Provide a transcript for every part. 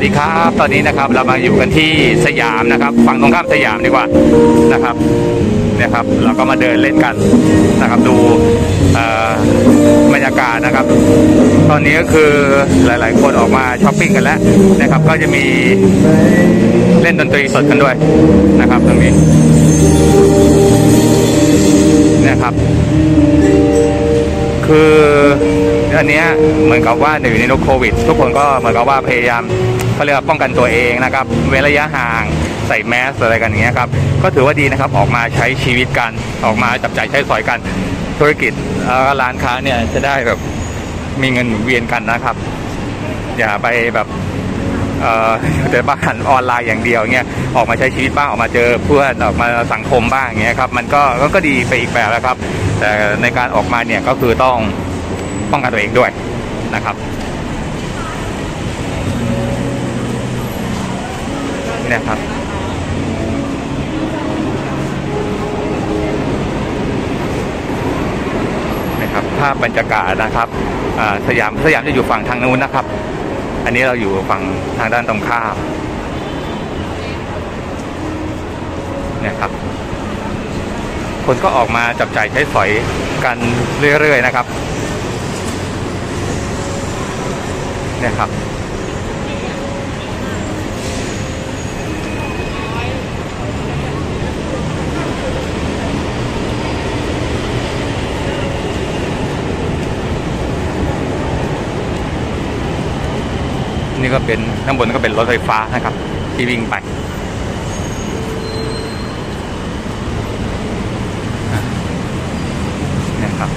สดีครับ ตอนนี้นะครับเรามาอยู่กันที่สยามนะครับฝั่งตรงข้ามสยามดีกว่านะครับเนี่ยครับเราก็มาเดินเล่นกันนะครับดูบรรยากาศนะครับ ตอนนี้ก็คือหลาย ๆ คนออกมาช้อปปิ้งกันแล้วนะครับ ก็จะมีเล่นดนตรีสดกันด้วยนะครับตรงนี้นะครับ คืออันนี้เหมือนกับว่าหนึ่งในโรคโควิด ทุกคนก็เหมือนกับว่าพยายาม เขาเรียกว่าป้องกันตัวเองนะครับเว้นระยะห่างใส่แมสอะไรกันอย่างเงี้ยครับก็ถือว่าดีนะครับออกมาใช้ชีวิตกันออกมาจับจ่ายใช้สอยกันธุรกิจร้านค้าเนี่ยจะได้แบบมีเงินหมุนเวียนกันนะครับ อย่าไปแบบเอ่อแต่บ้านออนไลน์อย่างเดียวเงี้ยออกมาใช้ชีวิตบ้างออกมาเจอเพื่อนออกมาสังคมบ้างเงี้ยครับมันก็ก็ก็ดีไปอีกแบบแล้วครับ แต่ในการออกมาเนี่ยก็คือต้องป้องกันตัวเองด้วยนะครับ นี่ยครับนะครับ ภาพบรรยากาศนะครับสยามสยามจะอยู่ฝั่งทางนู้นนะครับ อันนี้เราอยู่ฝั่งทางด้านตรงข้ามเนี่ยครับคนก็ออกมาจับจ่ายใช้สอยกันเรื่อยๆนะครับเนี่ยครับ นี่ก็เป็นข้างบนก็เป็นรถไฟฟ้านะครับ ที่วิ่งไปอะครับ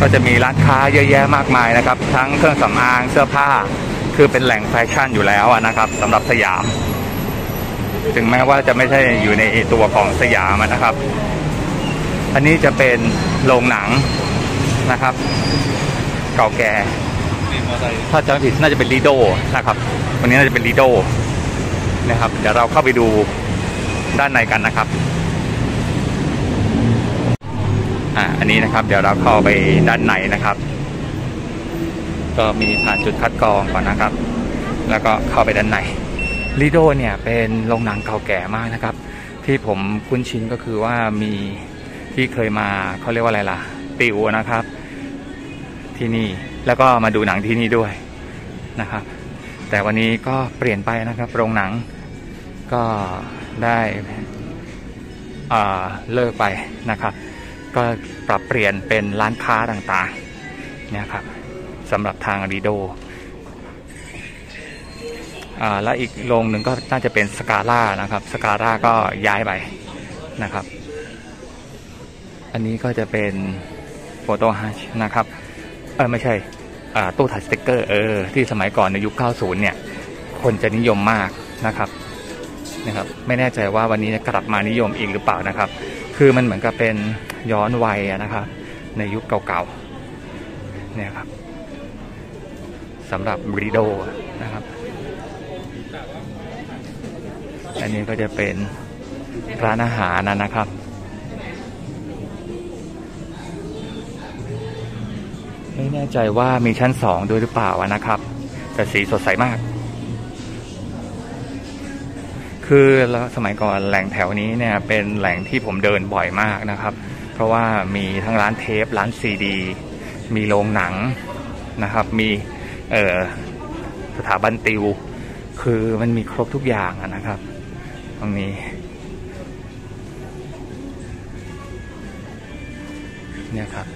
ก็จะมีร้านค้าเยอะแยะมากมายนะครับ ทั้งเครื่องสำอางเสื้อผ้าคือเป็นแหล่งแฟชั่นอยู่แล้วนะครับสำหรับสยาม ถึงแม้ว่าจะไม่ใช่อยู่ในตัวของสยามนะครับ อันนี้จะเป็นโรงหนังนะครับ ก่าแก่ถ้าจำไม่ผิดน่าจะเป็นลีโดนะครับ วันนี้น่าจะเป็นลีโดนะครับ เดี๋ยวเราเข้าไปดูด้านในกันนะครับ อ่า อันนี้นะครับ เดี๋ยวเราเข้าไปด้านในนะครับ ก็มีผ่านจุดคัดกรองก่อนนะครับ แล้วก็เข้าไปด้านในลีโดเนี่ยเป็นโรงหนังเก่าแก่มากนะครับ ที่ผมคุ้นชินก็คือว่ามีที่เคยมาเขาเรียกว่าอะไรล่ะ ติวนะครับ ที่นี่ แล้วก็มาดูหนังที่นี่ด้วยนะครับ แต่วันนี้ก็เปลี่ยนไปนะครับโรงหนังก็ได้อ่าเลิกไปนะครับ ก็ปรับเปลี่ยนเป็นร้านค้าต่างๆเนี่ยครับสำหรับทางรีโดอ่าและอีกโรงหนึ่งก็น่าจะเป็นสกาล่านะครับสกาล่าก็ย้ายไปนะครับ อันนี้ก็จะเป็นโฟโต้ฮัชนะครับ ออไม่ใช่ตู้ถ่ายสติกเกอร์เออที่สมัยก่อนในยุค 90 เนี่ย คนจะนิยมมากนะครับนะครับ ไม่แน่ใจว่าวันนี้กลับมานิยมอีกหรือเปล่านะครับ คือมันเหมือนกับเป็นย้อนวัยนะครับ ในยุคเก่าๆเนี่ยครับสำหรับบริโดนะครับ อันนี้ก็จะเป็นร้านอาหารนะครับ ไม่แน่ใจว่ามีชั้นสองด้วยหรือเปล่านะครับ แต่สีสดใสมาก คือสมัยก่อนแหล่งแถวนี้เนี่ยเป็นแหล่งที่ผมเดินบ่อยมากนะครับ เพราะว่ามีทั้งร้านเทปร้านซีดี มีโรงหนังนะครับ มีสถาบันติว คือมันมีครบทุกอย่างนะครับ ตรงนี้เนี่ยครับ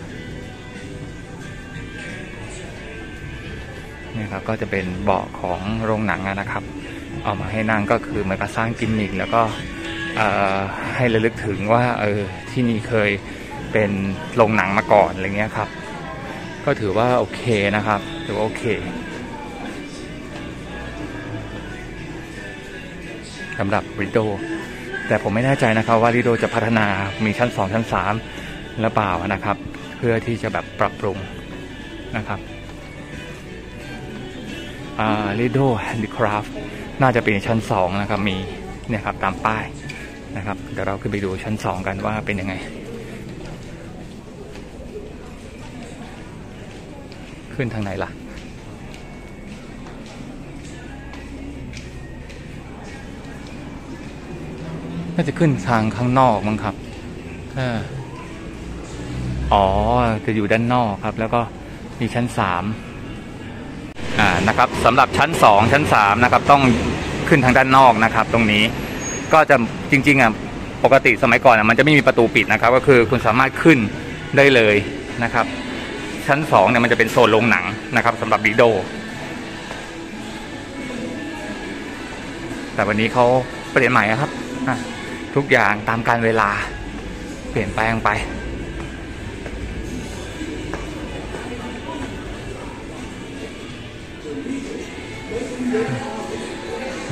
นี่ครับก็จะเป็นเบาะของโรงหนังนะครับ เอามาให้นั่งก็คือเหมือนกับสร้างกิมมิคแล้วก็ให้ระลึกถึงว่าเออที่นี่เคยเป็นโรงหนังมาก่อนอะไรเงี้ยครับ ก็ถือว่าโอเคนะครับถือว่าโอเคสำหรับริโดแต่ผมไม่แน่ใจนะครับว่าริโดจะพัฒนามีชั้นสองชั้นสามหรือเปล่านะครับ เพื่อที่จะแบบปรับปรุงนะครับ อ่า Lido Handicraft น่าจะเป็นชั้นสองนะครับ มีเนี่ยครับตามป้ายนะครับ เดี๋ยวเราขึ้นไปดูชั้นสองกันว่าเป็นยังไง ขึ้นทางไหนล่ะน่าจะขึ้นทางข้างนอกมั้งครับอออ๋อ จะอยู่ด้านนอกครับ แล้วก็มีชั้นสาม อ่านะครับสำหรับชั้นสองชั้นสามนะครับต้องขึ้นทางด้านนอกนะครับ ตรงนี้ก็จะจริงๆอะปกติสมัยก่อนอะมันจะไม่มีประตูปิดนะครับ ก็คือคุณสามารถขึ้นได้เลยนะครับ ชั้นสองเนี่ยมันจะเป็นโซนโรงหนังนะครับสำหรับดีโดแต่วันนี้เขาเปลี่ยนใหม่ครับทุกอย่างตามการเวลาเปลี่ยนแปลงไป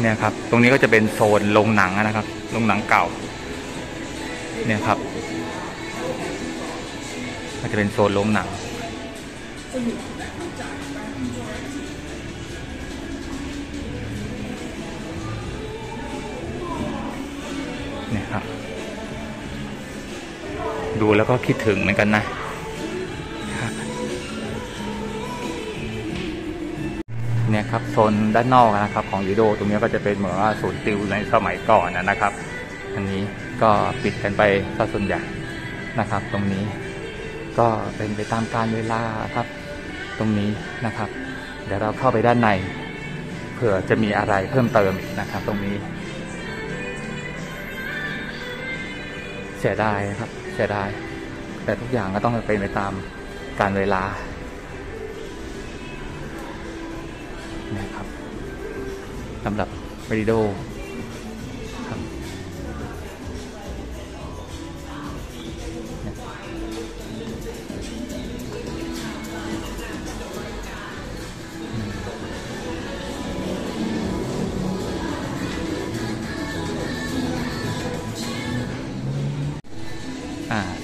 เนี่ยครับ ตรงนี้ก็จะเป็นโซนโรงหนังนะครับ โรงหนังเก่า เนี่ยครับก็จะเป็นโซนโรงหนัง เนี่ยครับ ดูแล้วก็คิดถึงเหมือนกันนะ เนี่ยครับโซนด้านนอกนะครับของลีโดตรงนี้ก็จะเป็นเหมือนว่าศูนย์ติวในสมัยก่อนนะครับ อันนี้ก็ปิดกันไปซะส่วนใหญ่นะครับ ตรงนี้ก็เป็นไปตามการเวลาครับ ตรงนี้นะครับ เดี๋ยวเราเข้าไปด้านในเผื่อจะมีอะไรเพิ่มเติมอีกนะครับ ตรงนี้ เสียดายนะครับเสียดายแต่ทุกอย่างก็ต้องเป็นไปตามการเวลา สำหรับเมดิโดครับ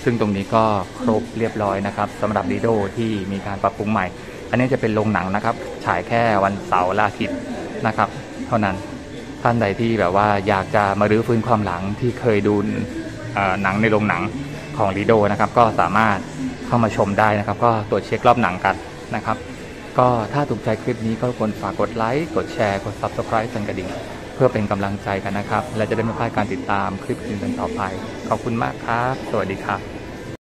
ซึ่งตรงนี้ก็ครบเรียบร้อยนะครับสำหรับดีโดที่มีการปรับปรุงใหม่ อันนี้จะเป็นโรงหนังนะครับ ฉายแค่วันเสาร์และอาทิตย์ นะครับ เท่านั้นท่านใดที่แบบว่าอยากจะมารื้อฟื้นความหลังที่เคยดูหนังในโรงหนังของลีโดนะครับ ก็สามารถเข้ามาชมได้นะครับ ก็ตรวจเช็ครอบหนังกันนะครับ ก็ถ้าถูกใจคลิปนี้ก็ควรฝากกดไลค์กดแชร์กด Subscribe สั่นกระดิ่งเพื่อเป็นกำลังใจกันนะครับ และจะได้ไม่พลาดการติดตามคลิปอื่นๆต่อไป ขอบคุณมากครับ สวัสดีครับ